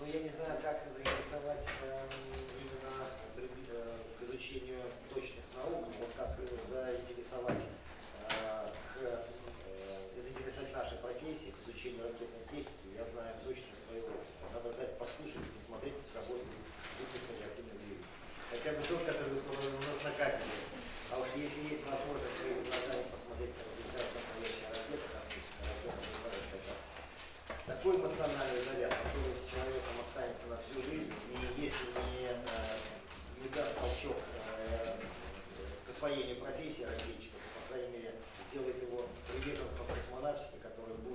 Но я не знаю, как заинтересовать э, именно э, к изучению точных наук, вот как заинтересовать, э, к, э, заинтересовать нашей профессии к изучению ракетной техники, я знаю точно своего. Надо дать послушать, посмотреть, как работает выпуск реактивный двигатель. Хотя бы тот, который установлен у нас на кафедре. А уж если есть возможность своими глазами посмотреть такой эмоциональный заряд, который с человеком останется на всю жизнь, и если не, э, не даст толчок э, к освоению профессии ракетчика, то, по крайней мере, сделает его приверженцем космонавтики, который будет